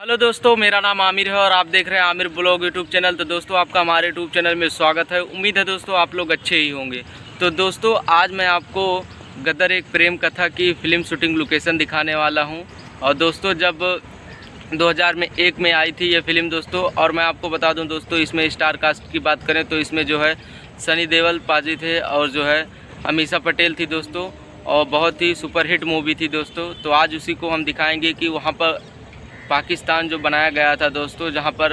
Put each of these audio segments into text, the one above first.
Hello दोस्तों, मेरा नाम आमिर है और आप देख रहे हैं आमिर ब्लॉग यूट्यूब चैनल। तो दोस्तों, आपका हमारे यूट्यूब चैनल में स्वागत है। उम्मीद है दोस्तों, आप लोग अच्छे ही होंगे। तो दोस्तों, आज मैं आपको गदर एक प्रेम कथा की फ़िल्म शूटिंग लोकेशन दिखाने वाला हूँ। और दोस्तों, जब 2000 में एक में आई थी ये फ़िल्म दोस्तों, और मैं आपको बता दूँ दोस्तों, इसमें स्टार कास्ट की बात करें तो इसमें जो है सनी देवल पाजी थे और जो है अमीषा पटेल थी दोस्तों। और बहुत ही सुपरहिट मूवी थी दोस्तों। तो आज उसी को हम दिखाएँगे कि वहाँ पर पाकिस्तान जो बनाया गया था दोस्तों, जहाँ पर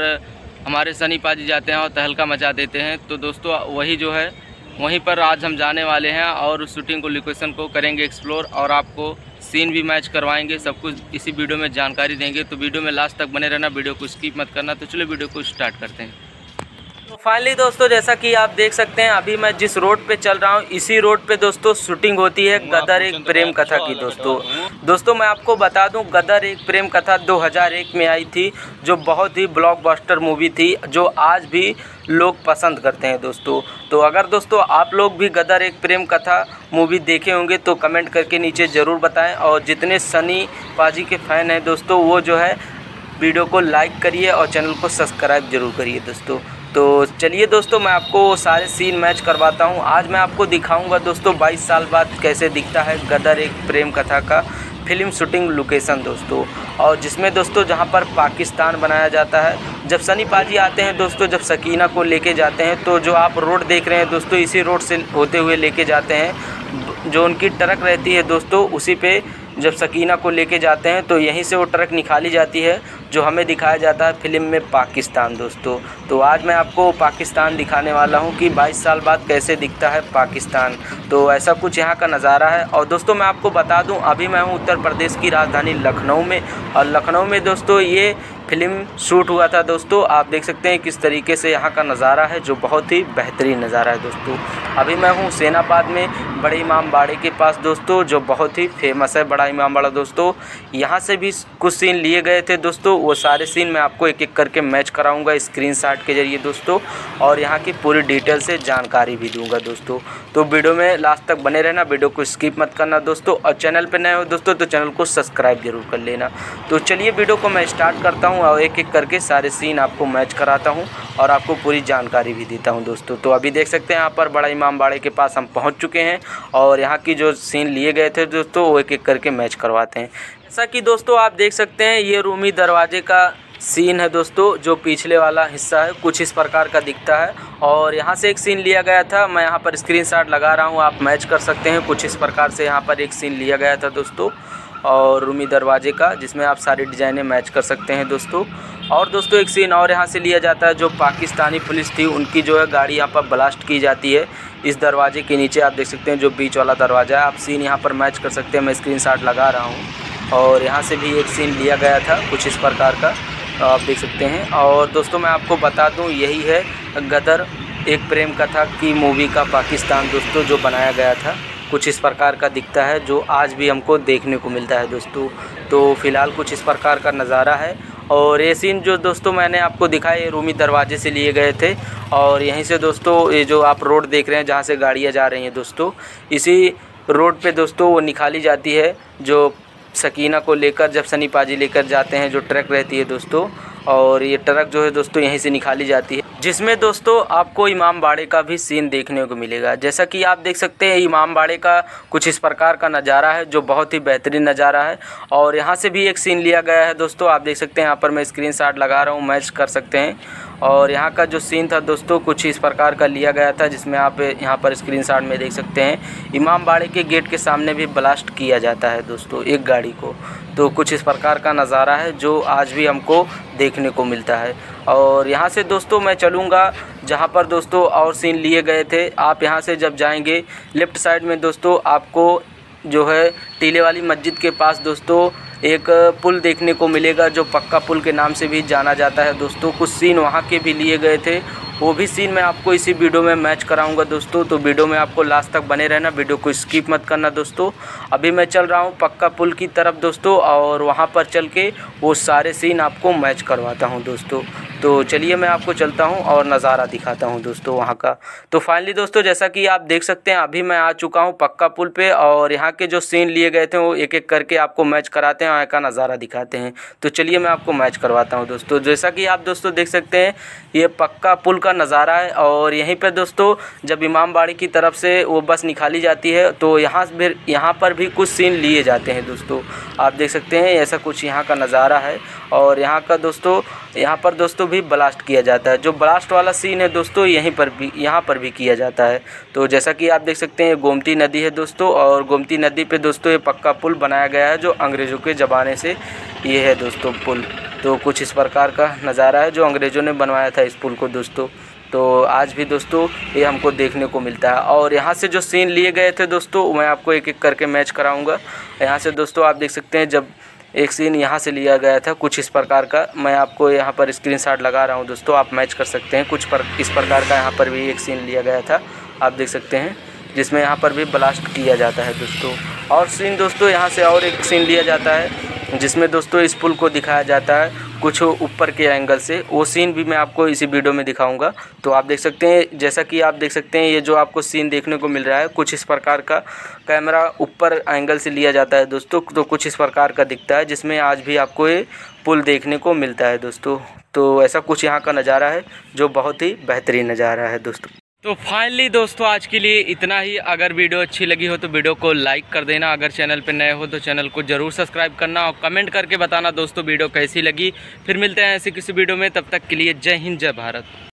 हमारे सनी पाजी जाते हैं और तहलका मचा देते हैं तो दोस्तों, वही जो है, वहीं पर आज हम जाने वाले हैं और उस शूटिंग को लोकेशन को करेंगे एक्सप्लोर और आपको सीन भी मैच करवाएँगे, सब कुछ इसी वीडियो में जानकारी देंगे। तो वीडियो में लास्ट तक बने रहना वीडियो को स्किप मत करना। तो चलो वीडियो को स्टार्ट करते हैं। तो फाइनली दोस्तों जैसा कि आप देख सकते हैं अभी मैं जिस रोड पे चल रहा हूँ इसी रोड पे दोस्तों शूटिंग होती है गदर एक प्रेम कथा की दोस्तों। दोस्तों मैं आपको बता दूँ गदर एक प्रेम कथा 2001 में आई थी जो बहुत ही ब्लॉकबस्टर मूवी थी जो आज भी लोग पसंद करते हैं दोस्तों। तो अगर दोस्तों आप लोग भी गदर एक प्रेम कथा मूवी देखे होंगे तो कमेंट करके नीचे ज़रूर बताएँ। और जितने सनी पाजी के फ़ैन हैं दोस्तों वो जो है वीडियो को लाइक करिए और चैनल को सब्सक्राइब ज़रूर करिए दोस्तों। तो चलिए दोस्तों, मैं आपको सारे सीन मैच करवाता हूँ। आज मैं आपको दिखाऊँगा दोस्तों 22 साल बाद कैसे दिखता है गदर एक प्रेम कथा का फ़िल्म शूटिंग लोकेशन दोस्तों। और जिसमें दोस्तों, जहाँ पर पाकिस्तान बनाया जाता है। जब सनी पाजी आते हैं दोस्तों, जब सकीना को लेके जाते हैं तो जो आप रोड देख रहे हैं दोस्तों, इसी रोड से होते हुए लेके जाते हैं। जो उनकी ट्रक रहती है दोस्तों, उसी पे जब सकीना को लेके जाते हैं तो यहीं से वो ट्रक निकाली जाती है, जो हमें दिखाया जाता है फ़िल्म में पाकिस्तान, दोस्तों। तो आज मैं आपको पाकिस्तान दिखाने वाला हूँ कि 22 साल बाद कैसे दिखता है पाकिस्तान। तो ऐसा कुछ यहाँ का नज़ारा है। और दोस्तों, मैं आपको बता दूँ, अभी मैं हूँ उत्तर प्रदेश की राजधानी लखनऊ में। और लखनऊ में, दोस्तों, ये फ़िल्म शूट हुआ था, दोस्तों। आप देख सकते हैं किस तरीके से यहाँ का नज़ारा है, जो बहुत ही बेहतरीन नज़ारा है, दोस्तों। अभी मैं हूँ सेनाबाद में, बड़े इमाम बाड़े के पास, दोस्तों, जो बहुत ही फ़ेमस है, बड़ा इमाम बाड़ा दोस्तों। यहाँ से भी कुछ सीन लिए गए थे दोस्तों। वो सारे सीन मैं आपको एक एक करके मैच कराऊँगा स्क्रीन के ज़रिए दोस्तों। और यहाँ की पूरी डिटेल से जानकारी भी दूँगा दोस्तों। तो वीडियो में लास्ट तक बने रहना वीडियो को स्किप मत करना दोस्तों। और चैनल पर नए हो दोस्तों तो चैनल को सब्सक्राइब ज़रूर कर लेना। तो चलिए वीडियो को मैं स्टार्ट करता हूँ और एक एक करके सारे सीन आपको मैच कराता हूँ। और आपको पूरी जानकारी भी देता हूँ दोस्तों। तो अभी देख सकते हैं यहाँ पर बड़ा इमाम बाड़े के पास हम पहुँच चुके हैं और यहाँ की जो सीन लिए गए थे दोस्तों, वो एक एक करके मैच करवाते हैं। जैसा कि दोस्तों आप देख सकते हैं, ये रूमी दरवाजे का सीन है दोस्तों, जो पिछले वाला हिस्सा है, कुछ इस प्रकार का दिखता है। और यहाँ से एक सीन लिया गया था, मैं यहाँ पर स्क्रीनशॉट लगा रहा हूँ, आप मैच कर सकते हैं, कुछ इस प्रकार से यहाँ पर एक सीन लिया गया था दोस्तों। और रूमी दरवाजे का, जिसमें आप सारी डिज़ाइनें मैच कर सकते हैं दोस्तों। और दोस्तों, एक सीन और यहाँ से लिया जाता है, जो पाकिस्तानी पुलिस थी, उनकी जो है गाड़ी यहाँ पर ब्लास्ट की जाती है, इस दरवाजे के नीचे। आप देख सकते हैं जो बीच वाला दरवाज़ा है। आप सीन यहाँ पर मैच कर सकते हैं। मैं स्क्रीन लगा रहा हूँ। और यहाँ से भी एक सीन लिया गया था, कुछ इस प्रकार का, आप देख सकते हैं। और दोस्तों, मैं आपको बता दूँ, यही है गदर, एक प्रेम कथा की मूवी का पाकिस्तान दोस्तों, जो बनाया गया था। कुछ इस प्रकार का दिखता है, जो आज भी हमको देखने को मिलता है दोस्तों। तो फ़िलहाल कुछ इस प्रकार का नज़ारा है। और ये सीन जो दोस्तों मैंने आपको दिखाए रूमी दरवाजे से लिए गए थे और यहीं से दोस्तों ये जो आप रोड देख रहे हैं, जहाँ से गाड़ियाँ जा रही हैं दोस्तों, इसी रोड पे दोस्तों वो निकाली जाती है, जो सकीना को लेकर, जब सनी पाजी लेकर जाते हैं, जो ट्रक रहती है दोस्तों, और ये ट्रक जो है दोस्तों यहीं से निकाली जाती है। जिसमें दोस्तों आपको इमाम बाड़े का भी सीन देखने को मिलेगा। जैसा कि आप देख सकते हैं, इमाम बाड़े का कुछ इस प्रकार का नज़ारा है, जो बहुत ही बेहतरीन नज़ारा है। और यहाँ से भी एक सीन लिया गया है, दोस्तों, आप देख सकते हैं, यहाँ पर मैं स्क्रीन लगा रहा हूँ मैच कर सकते हैं। और यहाँ का जो सीन था दोस्तों, कुछ इस प्रकार का लिया गया था, जिसमें आप यहाँ पर स्क्रीन में देख सकते हैं। इमाम बाड़े के गेट के सामने भी ब्लास्ट किया जाता है दोस्तों, एक गाड़ी को। तो कुछ इस प्रकार का नज़ारा है, जो आज भी हमको देखने को मिलता है। और यहाँ से दोस्तों, मैं चलूँगा, जहाँ पर दोस्तों और सीन लिए गए थे। आप यहाँ से जब जाएँगे लेफ़्ट साइड में दोस्तों, आपको जो है टीले वाली मस्जिद के पास दोस्तों एक पुल देखने को मिलेगा, जो पक्का पुल के नाम से भी जाना जाता है। दोस्तों, कुछ सीन वहाँ के भी लिए गए थे। वो भी सीन मैं आपको इसी वीडियो में मैच कराऊँगा दोस्तों। तो वीडियो में आपको लास्ट तक बने रहना वीडियो को स्किप मत करना दोस्तों। अभी मैं चल रहा हूँ पक्का पुल की तरफ़ दोस्तों, और वहाँ पर चल के वो सारे सीन आपको मैच करवाता हूँ दोस्तों। तो चलिए मैं आपको चलता हूँ और नज़ारा दिखाता हूँ दोस्तों वहाँ का। तो फाइनली दोस्तों जैसा कि आप देख सकते हैं, अभी मैं आ चुका हूँ पक्का पुल पे और यहाँ के जो सीन लिए गए थे वो एक एक करके आपको मैच कराते हैं वहाँ का नज़ारा दिखाते हैं। तो चलिए मैं आपको मैच करवाता हूँ दोस्तों। जैसा कि आप दोस्तों देख सकते हैं, ये पक्का पुल का नज़ारा है और यहीं पर दोस्तों जब इमामबाड़ी की तरफ़ से वो बस निकाली जाती है तो यहाँ फिर यहाँ पर भी कुछ सीन लिए जाते हैं दोस्तों। आप देख सकते हैं, ऐसा कुछ यहाँ का नज़ारा है और यहाँ का दोस्तों, यहाँ पर दोस्तों भी ब्लास्ट किया जाता है। जो ब्लास्ट वाला सीन है दोस्तों, यहीं पर भी यहाँ पर भी किया जाता है। तो जैसा कि आप देख सकते हैं गोमती नदी है दोस्तों, और गोमती नदी पे दोस्तों ये पक्का पुल बनाया गया है, जो अंग्रेज़ों के ज़माने से ये है दोस्तों पुल। तो कुछ इस प्रकार का नज़ारा है, जो अंग्रेज़ों ने बनवाया था इस पुल को दोस्तों। तो आज भी दोस्तों ये हमको देखने को मिलता है। और यहाँ से जो सीन लिए गए थे दोस्तों, मैं आपको एक एक करके मैच कराऊँगा। यहाँ से दोस्तों आप देख सकते हैं, जब एक सीन यहाँ से लिया गया था, कुछ इस प्रकार का। मैं आपको यहाँ पर स्क्रीनशॉट लगा रहा हूँ दोस्तों, आप मैच कर सकते हैं। कुछ पर, इस प्रकार का यहाँ पर भी एक सीन लिया गया था, आप देख सकते हैं, जिसमें यहाँ पर भी ब्लास्ट किया जाता है दोस्तों। और सीन दोस्तों, यहाँ से और एक सीन लिया जाता है, जिसमें दोस्तों इस पुल को दिखाया जाता है। कुछ ऊपर के एंगल से। वो सीन भी मैं आपको इसी वीडियो में दिखाऊँगा। तो आप देख सकते हैं, जैसा कि आप देख सकते हैं, ये जो आपको सीन देखने को मिल रहा है, कुछ इस प्रकार का कैमरा ऊपर एंगल से लिया जाता है दोस्तों। तो कुछ इस प्रकार का दिखता है, जिसमें आज भी आपको ये पुल देखने को मिलता है दोस्तों। तो ऐसा कुछ यहाँ का नज़ारा है, जो बहुत ही बेहतरीन नज़ारा है दोस्तों। तो फाइनली दोस्तों, आज के लिए इतना ही। अगर वीडियो अच्छी लगी हो तो वीडियो को लाइक कर देना। अगर चैनल पर नए हो तो चैनल को ज़रूर सब्सक्राइब करना और कमेंट करके बताना दोस्तों, वीडियो कैसी लगी। फिर मिलते हैं ऐसी किसी वीडियो में। तब तक के लिए जय हिंद, जय भारत।